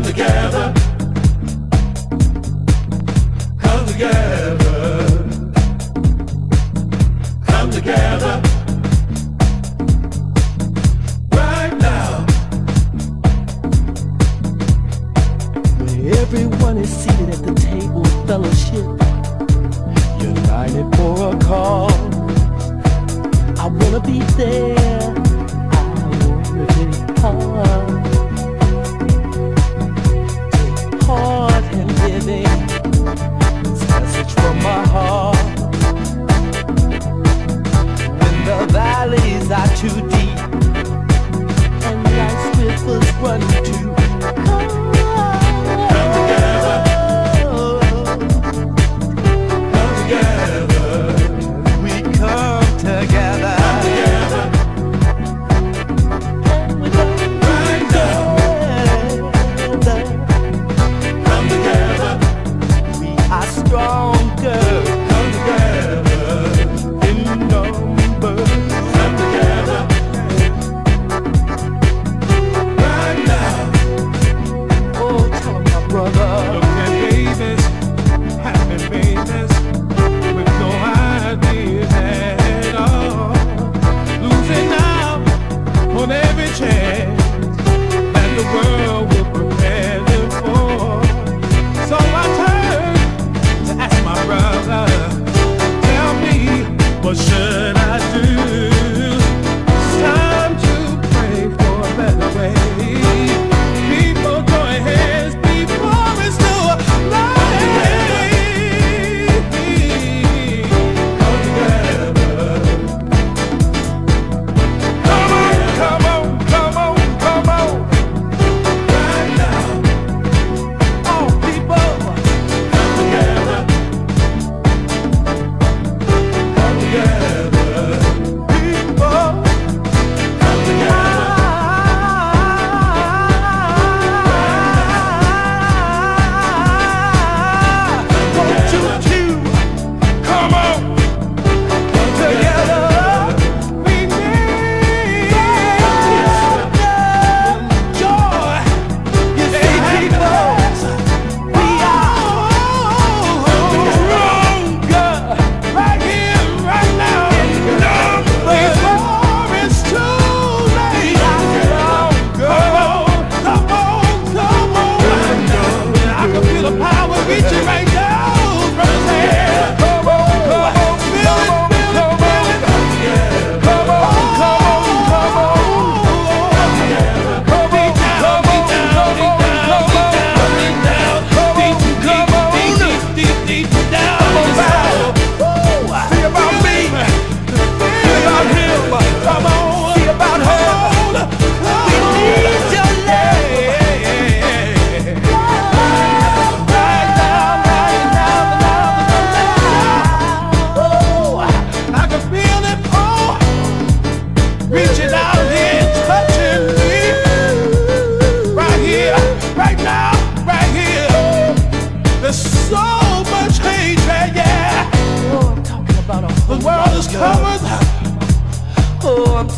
Come together. Come together. Come together. Right now. When everyone is seated at the table, fellowship. United for a cause. I wanna be there. I wanna be part. It's this message from my heart. When the valleys are too deep.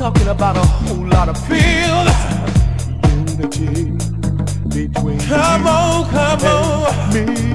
talking about a whole lot of feel unity between come on, come on. me.